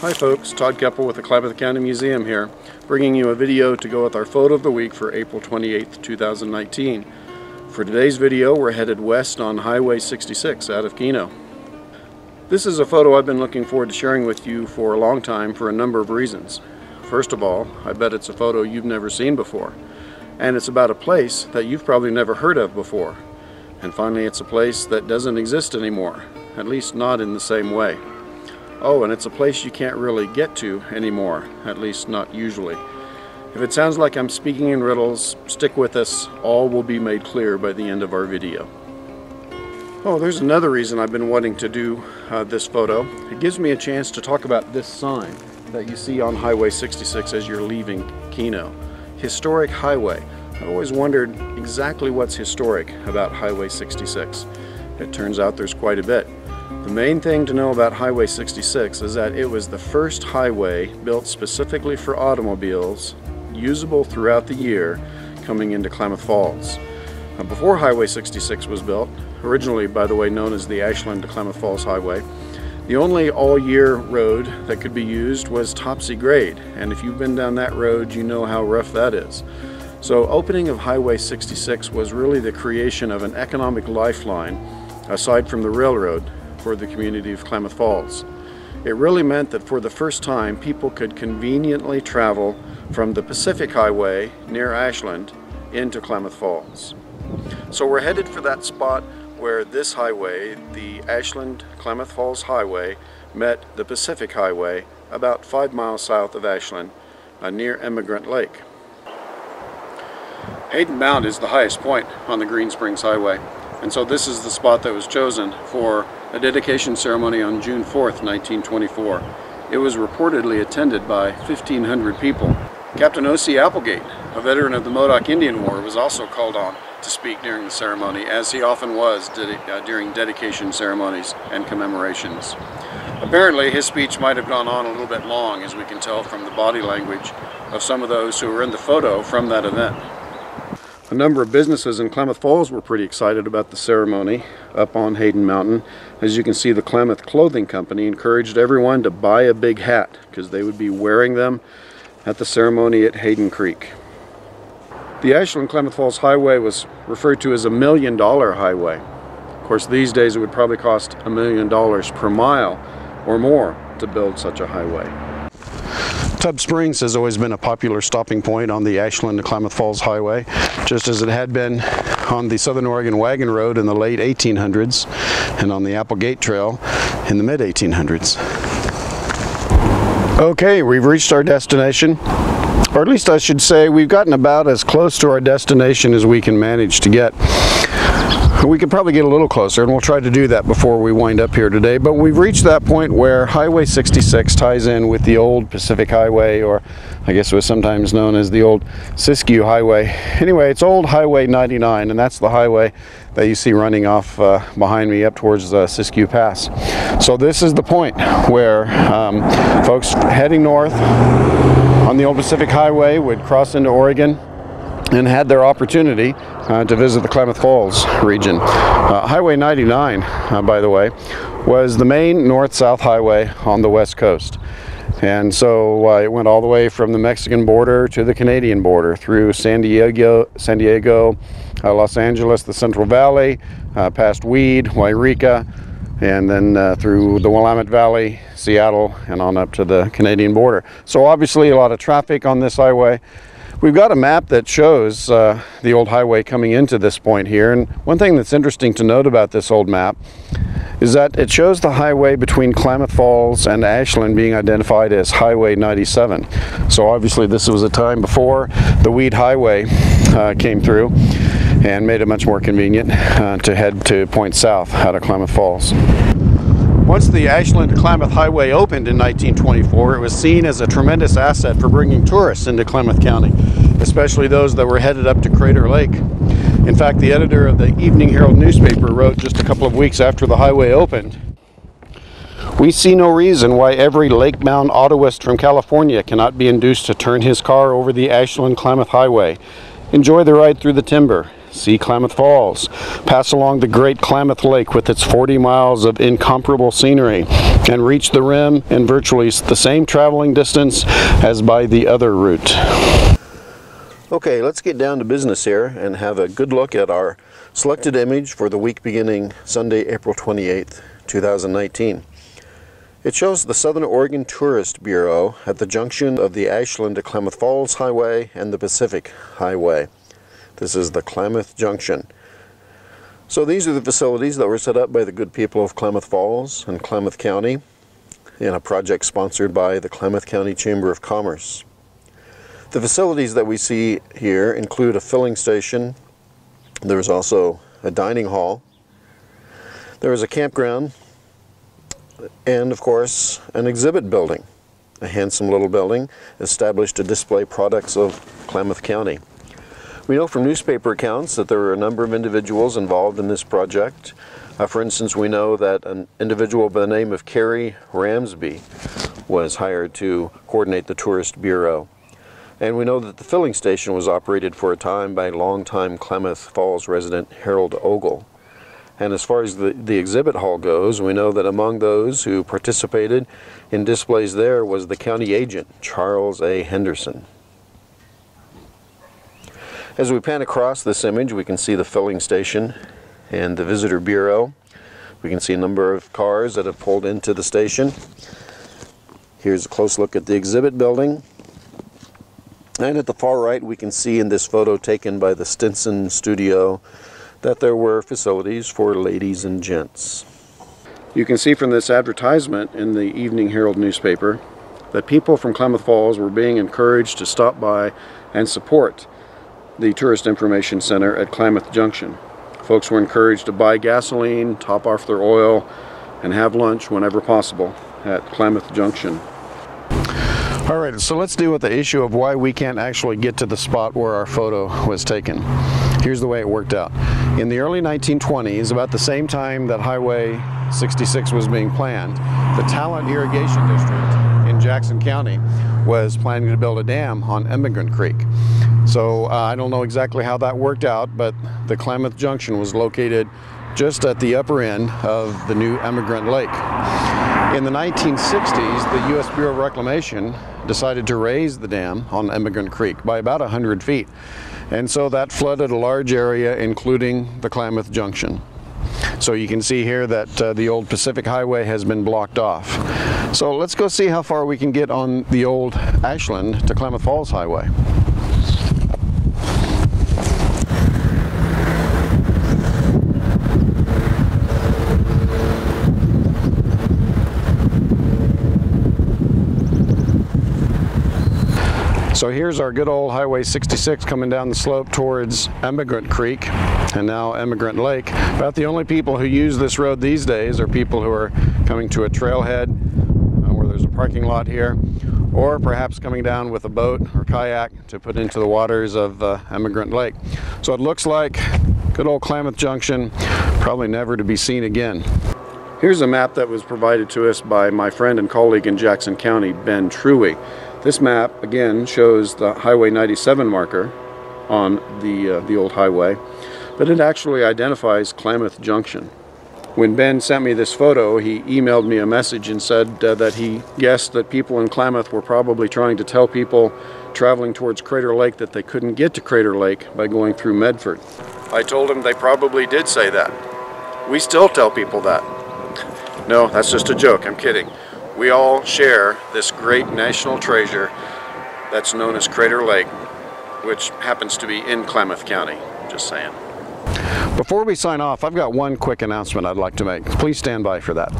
Hi folks, Todd Kepple with the Klamath County Museum here, bringing you a video to go with our photo of the week for April 28, 2019. For today's video, we're headed west on Highway 66 out of Keno. This is a photo I've been looking forward to sharing with you for a long time for a number of reasons. First of all, I bet it's a photo you've never seen before. And it's about a place that you've probably never heard of before. And finally, it's a place that doesn't exist anymore, at least not in the same way. Oh, and it's a place you can't really get to anymore, at least not usually. If it sounds like I'm speaking in riddles, stick with us. All will be made clear by the end of our video. Oh, there's another reason I've been wanting to do uh, this photo. It gives me a chance to talk about this sign that you see on Highway 66 as you're leaving Keno. Historic Highway. I've always wondered exactly what's historic about Highway 66. It turns out there's quite a bit. The main thing to know about Highway 66 is that it was the first highway built specifically for automobiles, usable throughout the year, coming into Klamath Falls. Now, before Highway 66 was built, originally by the way known as the Ashland to Klamath Falls Highway, the only all-year road that could be used was topsy grade, and if you've been down that road, you know how rough that is. So opening of Highway 66 was really the creation of an economic lifeline, aside from the railroad, for the community of Klamath Falls. It really meant that for the first time people could conveniently travel from the Pacific Highway near Ashland into Klamath Falls. So we're headed for that spot where this highway, the Ashland-Klamath Falls Highway, met the Pacific Highway about five miles south of Ashland uh, near Emigrant Lake. Hayden Mountain is the highest point on the Green Springs Highway and so this is the spot that was chosen for a dedication ceremony on June 4, 1924. It was reportedly attended by 1,500 people. Captain O.C. Applegate, a veteran of the Modoc Indian War, was also called on to speak during the ceremony, as he often was uh, during dedication ceremonies and commemorations. Apparently, his speech might have gone on a little bit long, as we can tell from the body language of some of those who were in the photo from that event. A number of businesses in Klamath Falls were pretty excited about the ceremony up on Hayden Mountain. As you can see, the Klamath Clothing Company encouraged everyone to buy a big hat because they would be wearing them at the ceremony at Hayden Creek. The Ashland Klamath Falls Highway was referred to as a million dollar highway. Of course, these days it would probably cost a million dollars per mile or more to build such a highway. Tub Springs has always been a popular stopping point on the Ashland to Klamath Falls Highway, just as it had been on the Southern Oregon Wagon Road in the late 1800s and on the Applegate Trail in the mid 1800s. Okay, we've reached our destination, or at least I should say we've gotten about as close to our destination as we can manage to get. We could probably get a little closer and we'll try to do that before we wind up here today. But we've reached that point where Highway 66 ties in with the old Pacific Highway or I guess it was sometimes known as the old Siskiyou Highway. Anyway, it's old Highway 99 and that's the highway that you see running off uh, behind me up towards uh, Siskiyou Pass. So this is the point where um, folks heading north on the old Pacific Highway would cross into Oregon and had their opportunity uh, to visit the Klamath Falls region. Uh, highway 99, uh, by the way, was the main north-south highway on the west coast. And so uh, it went all the way from the Mexican border to the Canadian border through San Diego, San Diego, uh, Los Angeles, the Central Valley, uh, past Weed, Yreka, and then uh, through the Willamette Valley, Seattle, and on up to the Canadian border. So obviously a lot of traffic on this highway. We've got a map that shows uh, the old highway coming into this point here and one thing that's interesting to note about this old map is that it shows the highway between Klamath Falls and Ashland being identified as Highway 97. So obviously this was a time before the Weed Highway uh, came through and made it much more convenient uh, to head to point south out of Klamath Falls. Once the Ashland Klamath Highway opened in 1924, it was seen as a tremendous asset for bringing tourists into Klamath County, especially those that were headed up to Crater Lake. In fact, the editor of the Evening Herald newspaper wrote just a couple of weeks after the highway opened, we see no reason why every lake-bound autoist from California cannot be induced to turn his car over the Ashland Klamath Highway. Enjoy the ride through the timber, see Klamath Falls, pass along the Great Klamath Lake with its 40 miles of incomparable scenery, and reach the rim in virtually the same traveling distance as by the other route. Okay, let's get down to business here and have a good look at our selected image for the week beginning Sunday, April 28th, 2019. It shows the Southern Oregon Tourist Bureau at the junction of the Ashland to Klamath Falls Highway and the Pacific Highway. This is the Klamath Junction. So these are the facilities that were set up by the good people of Klamath Falls and Klamath County in a project sponsored by the Klamath County Chamber of Commerce. The facilities that we see here include a filling station. There's also a dining hall. There is a campground and of course an exhibit building, a handsome little building established to display products of Klamath County. We know from newspaper accounts that there were a number of individuals involved in this project. Uh, for instance, we know that an individual by the name of Carrie Ramsby was hired to coordinate the Tourist Bureau. And we know that the filling station was operated for a time by longtime Klamath Falls resident Harold Ogle. And as far as the, the exhibit hall goes, we know that among those who participated in displays there was the county agent, Charles A. Henderson. As we pan across this image, we can see the filling station and the visitor bureau. We can see a number of cars that have pulled into the station. Here's a close look at the exhibit building. And at the far right, we can see in this photo taken by the Stinson studio that there were facilities for ladies and gents. You can see from this advertisement in the Evening Herald newspaper that people from Klamath Falls were being encouraged to stop by and support the Tourist Information Center at Klamath Junction. Folks were encouraged to buy gasoline, top off their oil, and have lunch whenever possible at Klamath Junction. All right, so let's deal with the issue of why we can't actually get to the spot where our photo was taken. Here's the way it worked out. In the early 1920s, about the same time that Highway 66 was being planned, the Talent Irrigation District in Jackson County was planning to build a dam on Emigrant Creek. So uh, I don't know exactly how that worked out, but the Klamath Junction was located just at the upper end of the new Emigrant Lake. In the 1960s, the U.S. Bureau of Reclamation decided to raise the dam on Emigrant Creek by about 100 feet. And so that flooded a large area, including the Klamath Junction. So you can see here that uh, the old Pacific Highway has been blocked off. So let's go see how far we can get on the old Ashland to Klamath Falls Highway. So here's our good old Highway 66 coming down the slope towards Emigrant Creek and now Emigrant Lake. About the only people who use this road these days are people who are coming to a trailhead uh, where there's a parking lot here or perhaps coming down with a boat or kayak to put into the waters of uh, Emigrant Lake. So it looks like good old Klamath Junction, probably never to be seen again. Here's a map that was provided to us by my friend and colleague in Jackson County, Ben Truwe. This map, again, shows the Highway 97 marker on the, uh, the old highway, but it actually identifies Klamath Junction. When Ben sent me this photo, he emailed me a message and said uh, that he guessed that people in Klamath were probably trying to tell people traveling towards Crater Lake that they couldn't get to Crater Lake by going through Medford. I told him they probably did say that. We still tell people that. No, that's just a joke, I'm kidding we all share this great national treasure that's known as Crater Lake, which happens to be in Klamath County, just saying. Before we sign off, I've got one quick announcement I'd like to make. Please stand by for that.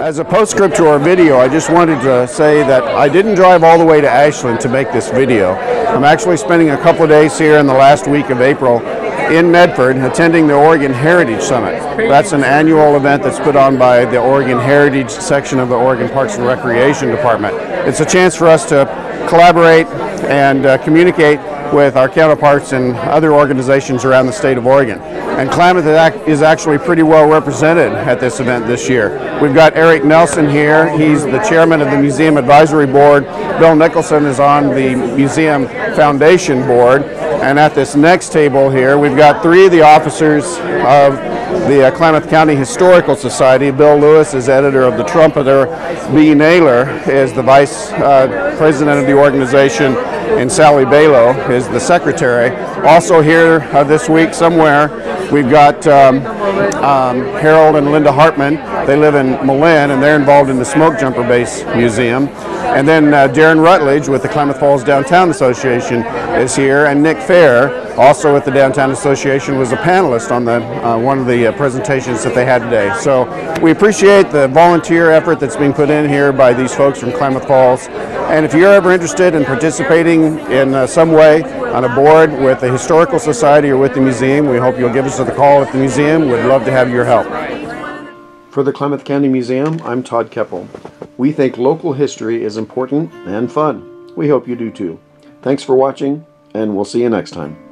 As a postscript to our video, I just wanted to say that I didn't drive all the way to Ashland to make this video. I'm actually spending a couple of days here in the last week of April in Medford attending the Oregon Heritage Summit. That's an annual event that's put on by the Oregon Heritage section of the Oregon Parks and Recreation Department. It's a chance for us to collaborate and uh, communicate with our counterparts in other organizations around the state of Oregon. And Klamath is actually pretty well represented at this event this year. We've got Eric Nelson here. He's the chairman of the Museum Advisory Board. Bill Nicholson is on the Museum Foundation Board. And at this next table here, we've got three of the officers of the uh, Klamath County Historical Society. Bill Lewis is editor of The Trumpeter. B. Naylor is the vice uh, president of the organization, and Sally Balo is the secretary. Also here uh, this week somewhere, we've got um, um, Harold and Linda Hartman. They live in Malin, and they're involved in the Smoke Jumper Base Museum. And then uh, Darren Rutledge with the Klamath Falls Downtown Association is here, and Nick Fair, also with the Downtown Association, was a panelist on the uh, one of the uh, presentations that they had today. So we appreciate the volunteer effort that's being put in here by these folks from Klamath Falls. And if you're ever interested in participating in uh, some way on a board with the Historical Society or with the museum, we hope you'll give us a call at the museum. We'd love to have your help. For the Klamath County Museum, I'm Todd Kepple. We think local history is important and fun. We hope you do too. Thanks for watching, and we'll see you next time.